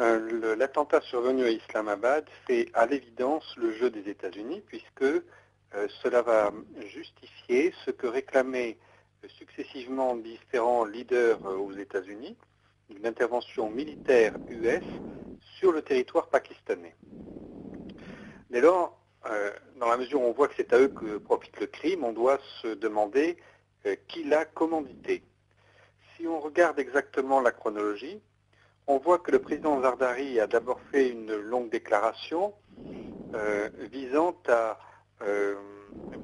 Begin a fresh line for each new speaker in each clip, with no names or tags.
euh, l'attentat survenu à Islamabad fait à l'évidence le jeu des États-Unis puisque euh, cela va justifier ce que réclamaient successivement différents leaders aux États-Unis, une intervention militaire US sur le territoire pakistanais. Dès lors, dans la mesure où on voit que c'est à eux que profite le crime, on doit se demander qui l'a commandité. Si on regarde exactement la chronologie, on voit que le président Zardari a d'abord fait une longue déclaration euh, visant à euh,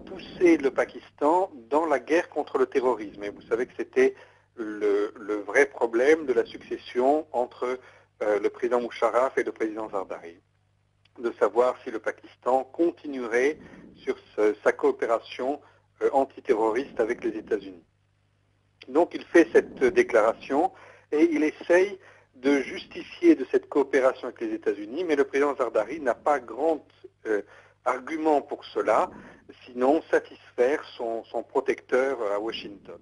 pousser le Pakistan dans la guerre contre le terrorisme. Et vous savez que c'était le, vrai problème de la succession entre euh, le président Musharraf et le président Zardari, de savoir si le Pakistan continuerait sur sa coopération antiterroriste avec les États-Unis. Donc il fait cette déclaration et il essaye de justifier de cette coopération avec les États-Unis, mais le président Zardari n'a pas grand euh, argument pour cela, sinon satisfaire son, protecteur à Washington.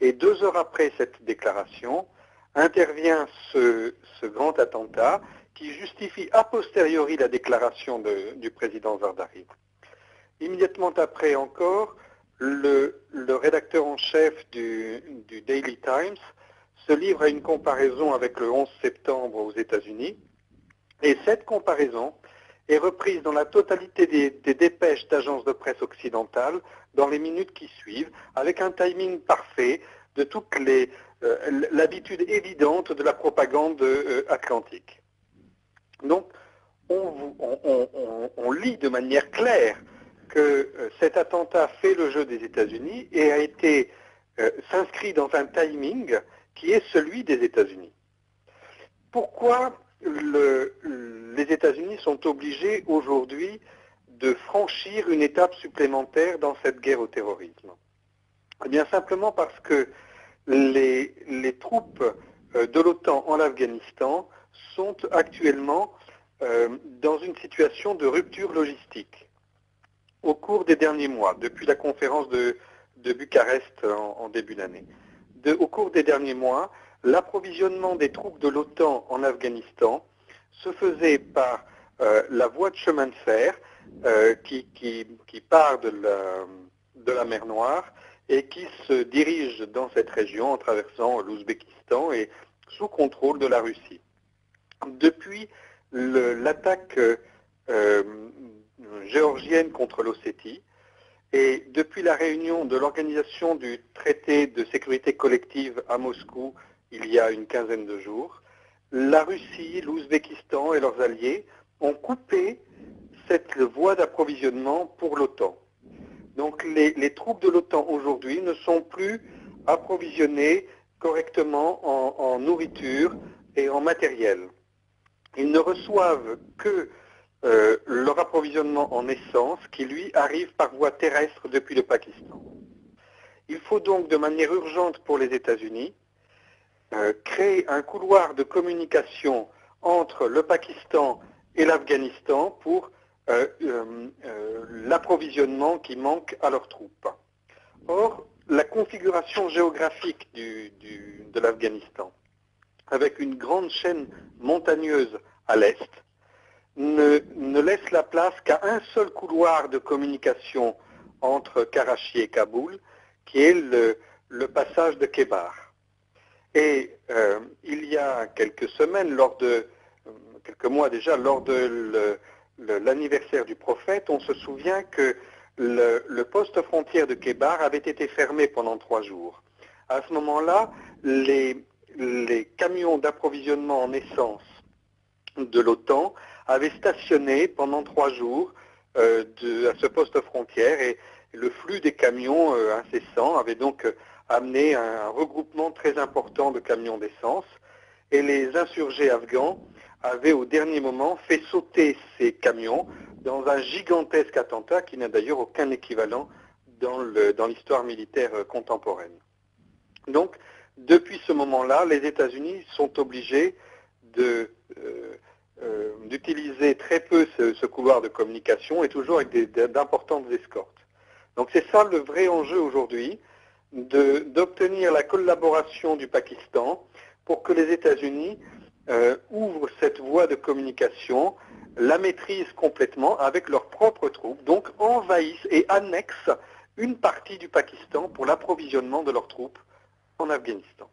Et deux heures après cette déclaration, intervient ce, grand attentat qui justifie a posteriori la déclaration du président Zardari. Immédiatement après encore, le, rédacteur en chef du Daily Times se livre à une comparaison avec le 11 septembre aux États-Unis. Et cette comparaison est reprise dans la totalité des, dépêches d'agences de presse occidentales dans les minutes qui suivent, avec un timing parfait de toute euh, l'habitude évidente de la propagande euh, atlantique. Donc, on, lit de manière claire que euh, cet attentat fait le jeu des États-Unis et a été s'inscrit dans un timing qui est celui des États-Unis. Pourquoi les États-Unis sont obligés aujourd'hui de franchir une étape supplémentaire dans cette guerre au terrorisme? Eh bien simplement parce que les, troupes euh, de l'OTAN en Afghanistan sont actuellement euh, dans une situation de rupture logistique. Au cours des derniers mois, depuis la conférence de, Bucarest en début d'année au cours des derniers mois, l'approvisionnement des troupes de l'OTAN en Afghanistan se faisait par euh, la voie de chemin de fer euh, qui, part de la, mer Noire et qui se dirige dans cette région en traversant l'Ouzbékistan et sous contrôle de la Russie. Depuis l'attaque euh, géorgienne contre l'Ossétie, et depuis la réunion de l'organisation du traité de sécurité collective à Moscou il y a une quinzaine de jours, la Russie, l'Ouzbékistan et leurs alliés ont coupé cette voie d'approvisionnement pour l'OTAN. Donc les, troupes de l'OTAN aujourd'hui ne sont plus approvisionnées correctement en, nourriture et en matériel. Ils ne reçoivent que euh, leur approvisionnement en essence qui, lui, arrive par voie terrestre depuis le Pakistan. Il faut donc, de manière urgente pour les États-Unis, euh, créer un couloir de communication entre le Pakistan et l'Afghanistan pour euh, l'approvisionnement qui manque à leurs troupes. Or, la configuration géographique de l'Afghanistan, avec une grande chaîne montagneuse à l'est, ne, laisse la place qu'à un seul couloir de communication entre Karachi et Kaboul, qui est le, passage de Kebar. Et euh, il y a quelques semaines, de quelques mois déjà, lors de l'anniversaire du prophète, on se souvient que le, poste frontière de Kebar avait été fermé pendant trois jours. À ce moment-là, les camions d'approvisionnement en essence de l'OTAN avait stationné pendant trois jours euh, à ce poste frontière et le flux des camions euh, incessants avait donc euh, amené un, regroupement très important de camions d'essence et les insurgés afghans avaient au dernier moment fait sauter ces camions dans un gigantesque attentat qui n'a d'ailleurs aucun équivalent dans l'histoire militaire contemporaine. Donc, depuis ce moment-là, les États-Unis sont obligés de d'utiliser très peu ce, couloir de communication et toujours avec d'importantes escortes. Donc c'est ça le vrai enjeu aujourd'hui, d'obtenir la collaboration du Pakistan pour que les États-Unis euh, ouvrent cette voie de communication, la maîtrisent complètement avec leurs propres troupes, donc envahissent et annexent une partie du Pakistan pour l'approvisionnement de leurs troupes en Afghanistan.